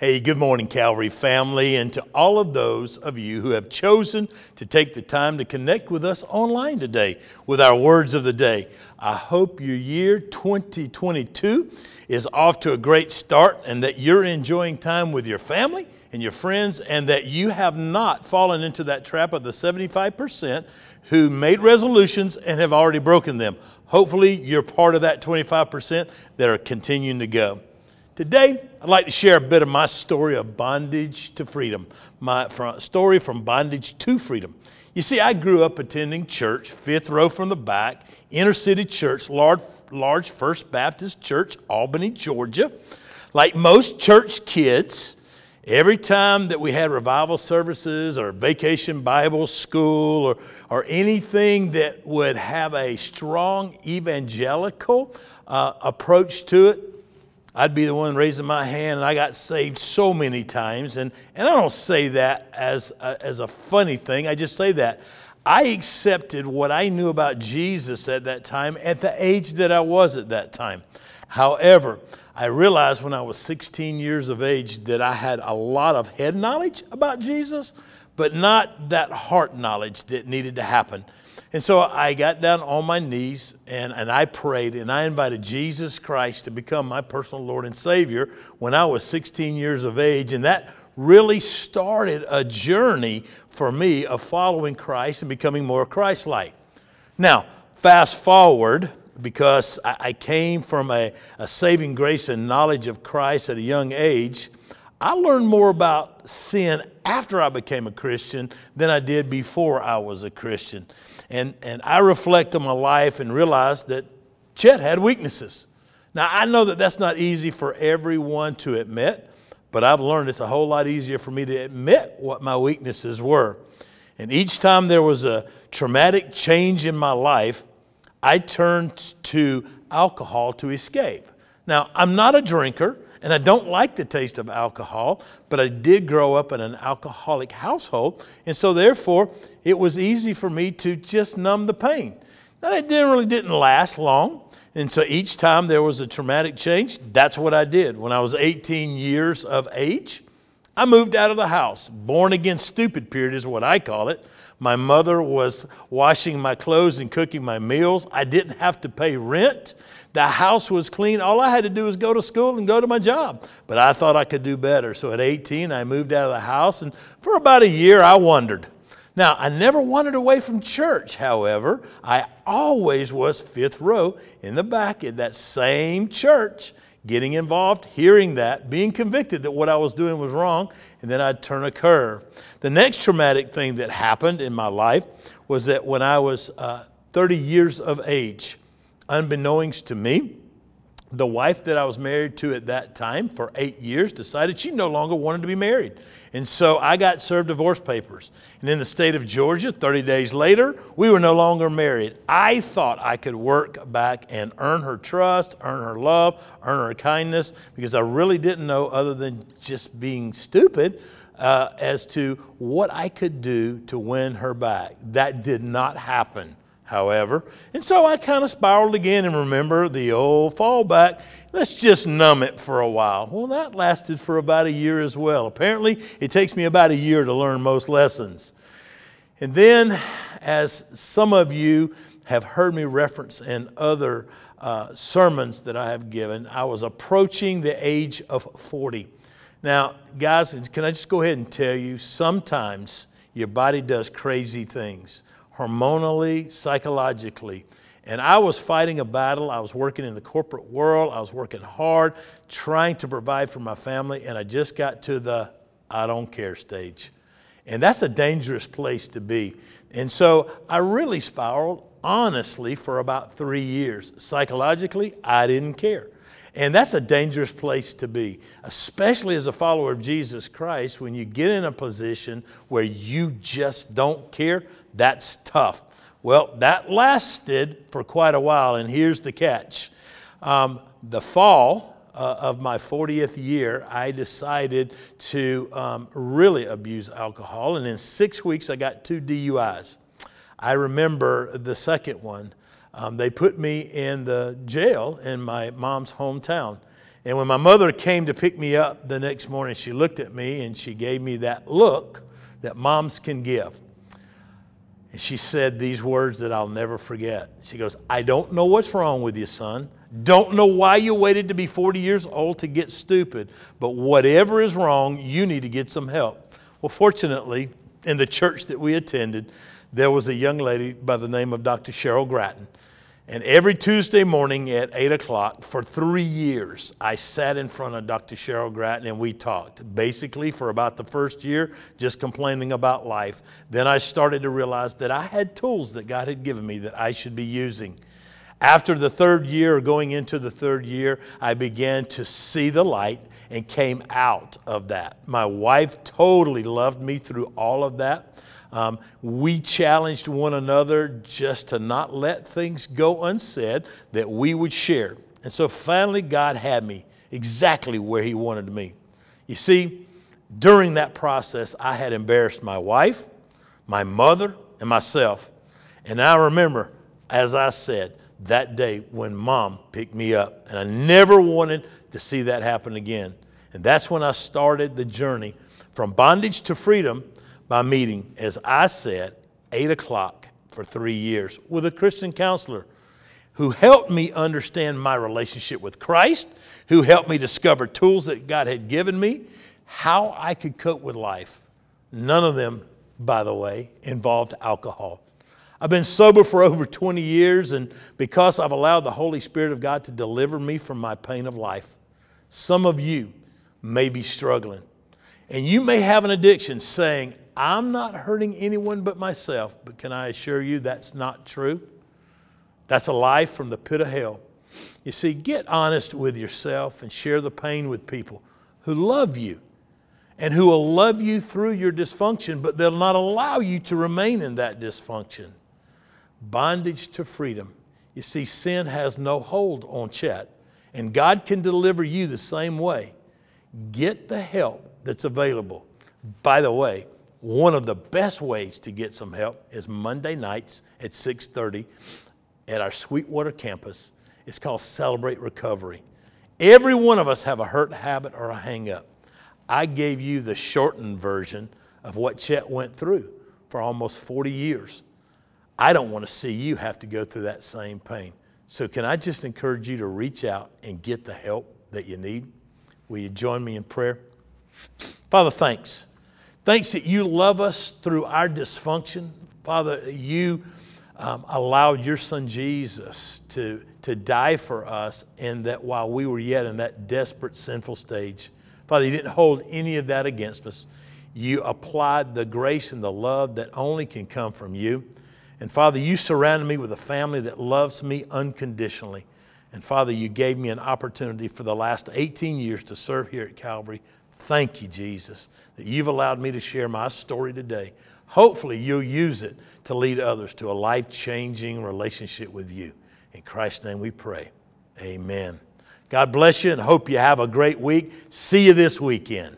Hey, good morning, Calvary family, and to all of those of you who have chosen to take the time to connect with us online today with our words of the day. I hope your year 2022 is off to a great start and that you're enjoying time with your family and your friends and that you have not fallen into that trap of the 75% who made resolutions and have already broken them. Hopefully, you're part of that 25% that are continuing to go. Today, I'd like to share a bit of my story of bondage to freedom, my story from bondage to freedom. You see, I grew up attending church, fifth row from the back, inner city church, large, large First Baptist Church, Albany, Georgia. Like most church kids, every time that we had revival services or vacation Bible school or, or anything that would have a strong evangelical uh, approach to it, I'd be the one raising my hand, and I got saved so many times. And, and I don't say that as a, as a funny thing, I just say that. I accepted what I knew about Jesus at that time at the age that I was at that time. However, I realized when I was 16 years of age that I had a lot of head knowledge about Jesus, but not that heart knowledge that needed to happen. And so I got down on my knees and, and I prayed and I invited Jesus Christ to become my personal Lord and Savior when I was 16 years of age. And that really started a journey for me of following Christ and becoming more Christ like. Now, fast forward, because I, I came from a, a saving grace and knowledge of Christ at a young age, I learned more about sin after I became a Christian than I did before I was a Christian. And, and I reflect on my life and realize that Chet had weaknesses. Now, I know that that's not easy for everyone to admit, but I've learned it's a whole lot easier for me to admit what my weaknesses were. And each time there was a traumatic change in my life, I turned to alcohol to escape. Now, I'm not a drinker. And I don't like the taste of alcohol, but I did grow up in an alcoholic household. And so, therefore, it was easy for me to just numb the pain. Now, it didn't, really didn't last long. And so each time there was a traumatic change, that's what I did. When I was 18 years of age, I moved out of the house. Born again stupid period is what I call it. My mother was washing my clothes and cooking my meals. I didn't have to pay rent. The house was clean. All I had to do was go to school and go to my job. But I thought I could do better. So at 18, I moved out of the house, and for about a year, I wandered. Now, I never wandered away from church, however. I always was fifth row in the back at that same church, getting involved, hearing that, being convicted that what I was doing was wrong, and then I'd turn a curve. The next traumatic thing that happened in my life was that when I was uh, 30 years of age, unbeknownst to me, the wife that I was married to at that time for eight years decided she no longer wanted to be married. And so I got served divorce papers. And in the state of Georgia, 30 days later, we were no longer married. I thought I could work back and earn her trust, earn her love, earn her kindness, because I really didn't know, other than just being stupid, uh, as to what I could do to win her back. That did not happen however. And so I kind of spiraled again and remember the old fallback. Let's just numb it for a while. Well, that lasted for about a year as well. Apparently, it takes me about a year to learn most lessons. And then, as some of you have heard me reference in other uh, sermons that I have given, I was approaching the age of 40. Now, guys, can I just go ahead and tell you, sometimes your body does crazy things hormonally, psychologically. And I was fighting a battle. I was working in the corporate world. I was working hard, trying to provide for my family. And I just got to the I don't care stage. And that's a dangerous place to be. And so I really spiraled, honestly, for about three years. Psychologically, I didn't care. And that's a dangerous place to be, especially as a follower of Jesus Christ. When you get in a position where you just don't care, that's tough. Well, that lasted for quite a while, and here's the catch. Um, the fall uh, of my 40th year, I decided to um, really abuse alcohol, and in six weeks, I got two DUIs. I remember the second one. Um, they put me in the jail in my mom's hometown. And when my mother came to pick me up the next morning, she looked at me and she gave me that look that moms can give. And she said these words that I'll never forget. She goes, I don't know what's wrong with you, son. Don't know why you waited to be 40 years old to get stupid, but whatever is wrong, you need to get some help. Well, fortunately, in the church that we attended, there was a young lady by the name of Dr. Cheryl Gratton. And every Tuesday morning at 8 o'clock for three years, I sat in front of Dr. Cheryl Gratton and we talked. Basically, for about the first year, just complaining about life. Then I started to realize that I had tools that God had given me that I should be using. After the third year, going into the third year, I began to see the light and came out of that. My wife totally loved me through all of that. Um, we challenged one another just to not let things go unsaid, that we would share. And so finally, God had me exactly where He wanted me. You see, during that process, I had embarrassed my wife, my mother, and myself. And I remember, as I said, that day when mom picked me up. And I never wanted to see that happen again. And that's when I started the journey from bondage to freedom by meeting, as I said, 8 o'clock for three years with a Christian counselor who helped me understand my relationship with Christ, who helped me discover tools that God had given me, how I could cope with life. None of them, by the way, involved alcohol. I've been sober for over 20 years, and because I've allowed the Holy Spirit of God to deliver me from my pain of life, some of you may be struggling. And you may have an addiction saying, I'm not hurting anyone but myself. But can I assure you that's not true? That's a lie from the pit of hell. You see, get honest with yourself and share the pain with people who love you and who will love you through your dysfunction, but they'll not allow you to remain in that dysfunction. Bondage to freedom. You see, sin has no hold on Chet, and God can deliver you the same way. Get the help that's available. By the way, one of the best ways to get some help is Monday nights at 6:30 at our Sweetwater campus. It's called Celebrate Recovery. Every one of us have a hurt habit or a hang up. I gave you the shortened version of what Chet went through for almost 40 years. I don't want to see you have to go through that same pain. So, can I just encourage you to reach out and get the help that you need? Will you join me in prayer? Father, thanks. Thanks that you love us through our dysfunction. Father, you um, allowed your son Jesus to, to die for us, and that while we were yet in that desperate, sinful stage, Father, you didn't hold any of that against us. You applied the grace and the love that only can come from you. And Father, you surrounded me with a family that loves me unconditionally. And Father, you gave me an opportunity for the last 18 years to serve here at Calvary. Thank you, Jesus, that you've allowed me to share my story today. Hopefully, you'll use it to lead others to a life changing relationship with you. In Christ's name we pray. Amen. God bless you and hope you have a great week. See you this weekend.